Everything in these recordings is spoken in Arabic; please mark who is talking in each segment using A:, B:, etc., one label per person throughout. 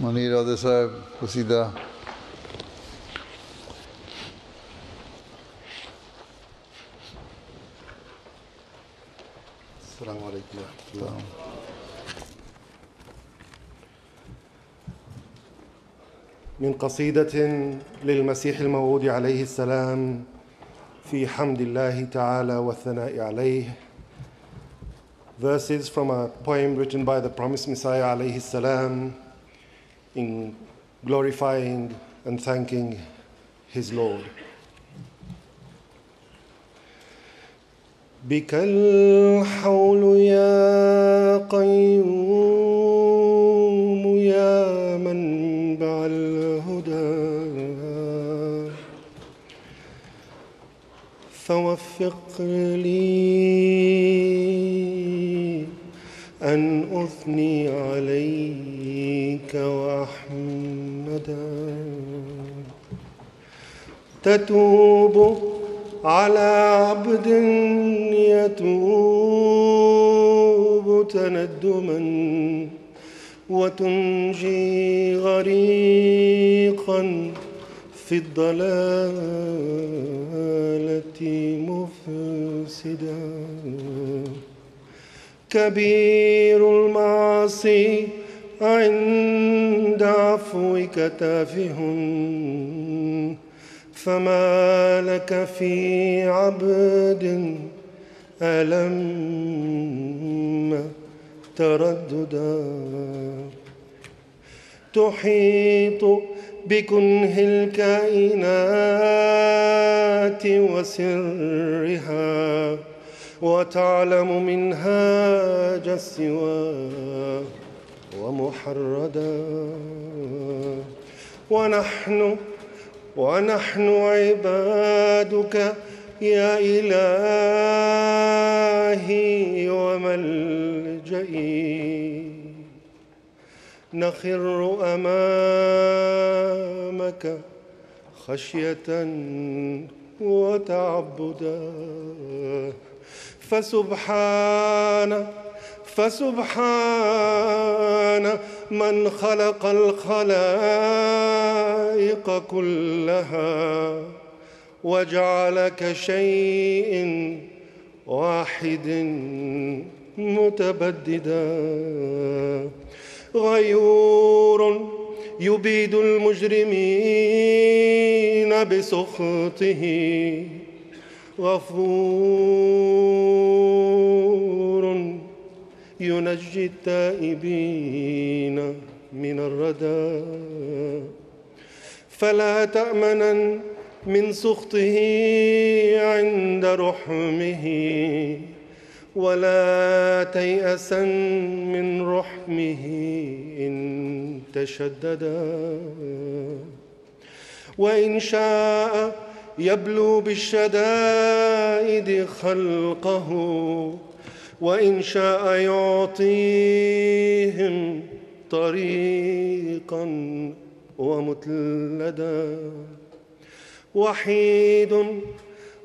A: منیر عہدے صاحب قصیدہ
B: السلام الله من قصيدة للمسيح الموعود عليه السلام في حمد الله تعالى والثناء عليه. Verses from a poem written by the promised Messiah عليه السلام. In glorifying and thanking his Lord. بك الحول يا قيوم يا منبع الهدى فوفق لي أن أثني عليك تتوب على عبد يتوب تندما وتنجي غريقا في الضلالة مفسدا. كبير المعاصي عند عفوك تافه. فما لك في عبد ألم ترددا تحيط بكنه الكائنات وسرها وتعلم منهاج السوى ومحردا. ونحن ونحن عبادك يا إلهي وملجئي نخر أمامك خشية وتعبدا. فسبحان فسبحان من خلق الخلائق كلها وجعل كشيء واحد متبددا. غيور يبيد المجرمين بسخطه. غفور ينجي التائبين من الردى. فلا تأمنا من سخطه عند رحمه ولا تيأسا من رحمه إن تشددا. وإن شاء يبلو بالشدائد خلقه وإن شاء يعطيهم طريقا ومتلدا. وحيد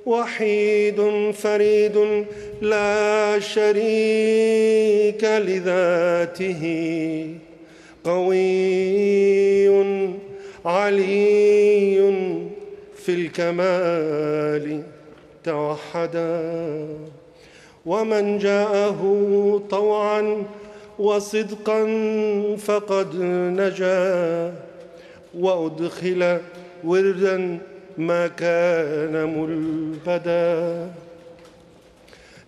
B: وحيد فريد لا شريك لذاته. قوي علي في الكمال توحدا. ومن جاءه طوعا وصدقا فقد نجا وأدخل وردا ما كان ملبدا.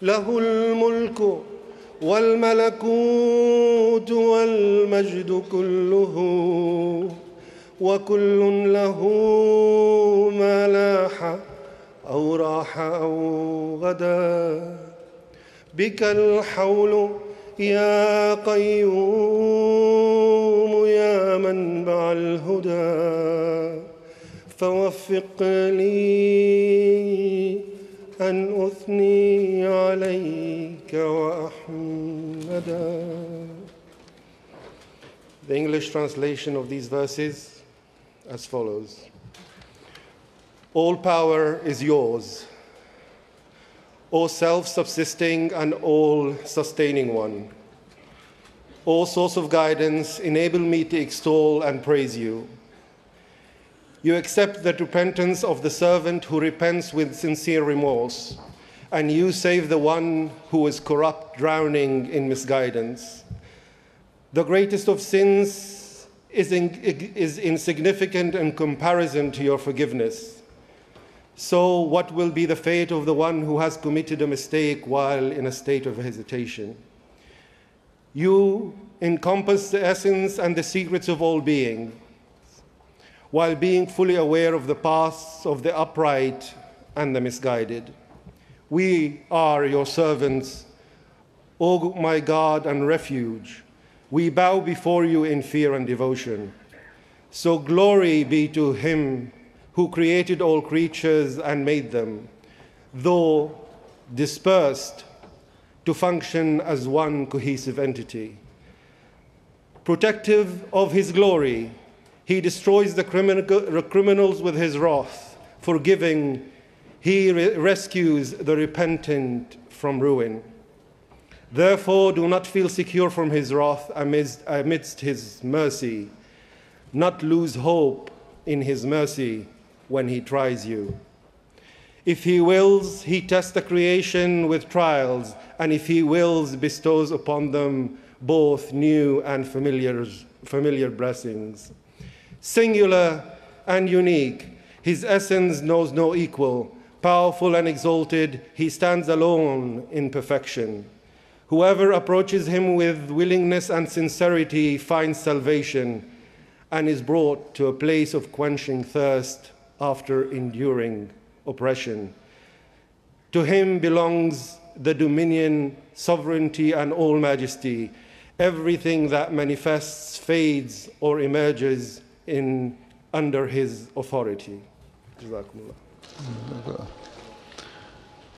B: له الملك والملكوت والمجد كله وكل له ما لاح أو راح أو غدا. بك الحول يا قيوم يا منبع الهدى فوفق لي أن أثني عليك وأحمدا The English translation of these verses as follows All power is yours, O self subsisting and all sustaining one. O source of guidance, enable me to extol and praise you. You accept the repentance of the servant who repents with sincere remorse, and you save the one who is corrupt, drowning in misguidance. The greatest of sins is, in, is insignificant in comparison to your forgiveness. So, what will be the fate of the one who has committed a mistake while in a state of hesitation? You encompass the essence and the secrets of all being, while being fully aware of the paths of the upright and the misguided. We are your servants, O my God and refuge. We bow before you in fear and devotion. So glory be to him who created all creatures and made them, though dispersed to function as one cohesive entity. Protective of his glory, he destroys the criminals with his wrath. Forgiving, he re- rescues the repentant from ruin. Therefore, do not feel secure from his wrath amidst, amidst his mercy. Not lose hope in his mercy when he tries you. If he wills, he tests the creation with trials, and if he wills, bestows upon them both new and familiar, familiar blessings. Singular and unique, his essence knows no equal. Powerful and exalted, he stands alone in perfection. Whoever approaches him with willingness and sincerity finds salvation and is brought to a place of quenching thirst after enduring oppression. To him belongs the dominion, sovereignty, and all majesty. Everything that manifests, fades, or emerges in, under his authority.